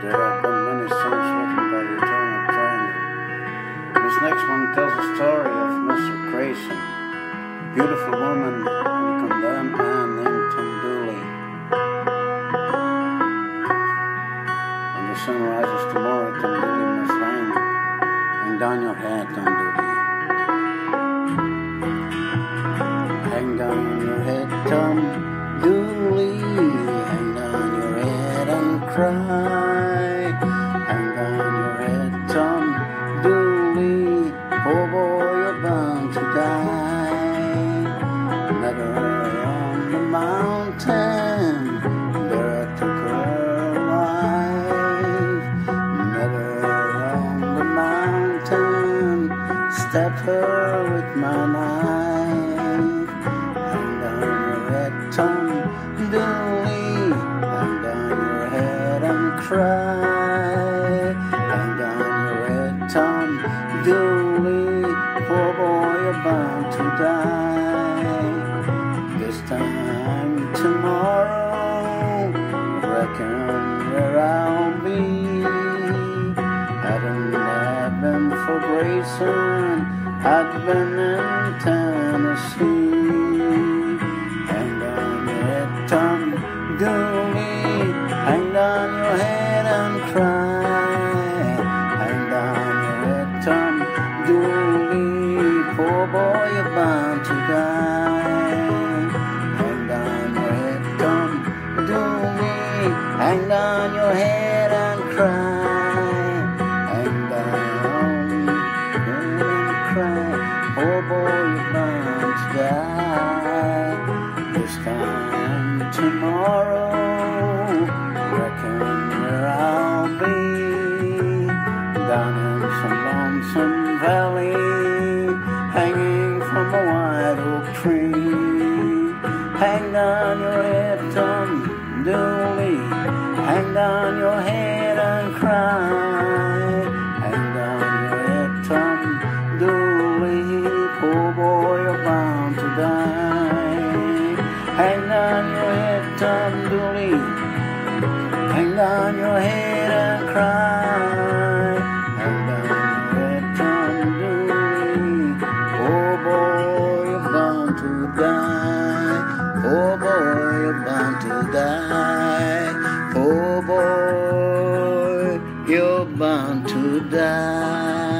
There have been many souls written by the eternal triangle. This next one tells the story of Mr. Grayson, beautiful woman and a condemned man named Tom Dooley. When the sun rises tomorrow, Tom Dooley must hang. Hang down your head, Tom Dooley. Stabbed her with my knife. Hang down your head, Tom Dooley. Hang down your head and cry. Hang down your head, Tom Dooley. Poor boy, you're bound to die. This time tomorrow, reckon for Grayson, I'd been in Tennessee. Hang down your Tom Dooley. Hang on your head and cry. Hang down your Tom Dooley. Poor boy, you're bound to die. Hang down your Tom Dooley. Hang down your head This time tomorrow, reckon where I'll be. Down in some lonesome valley, hanging from a white oak tree. Hang down your head, Tom Dooley. Hang down your head and cry. Hang down your head, Tom Dooley on your head tandoori Hang on your head and cry. Hang on your head tandoori Oh boy, you're bound to die. Oh boy, you're bound to die. Oh boy, you're bound to die.